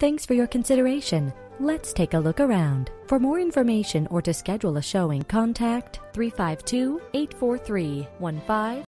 Thanks for your consideration. Let's take a look around. For more information or to schedule a showing, contact 352 843 15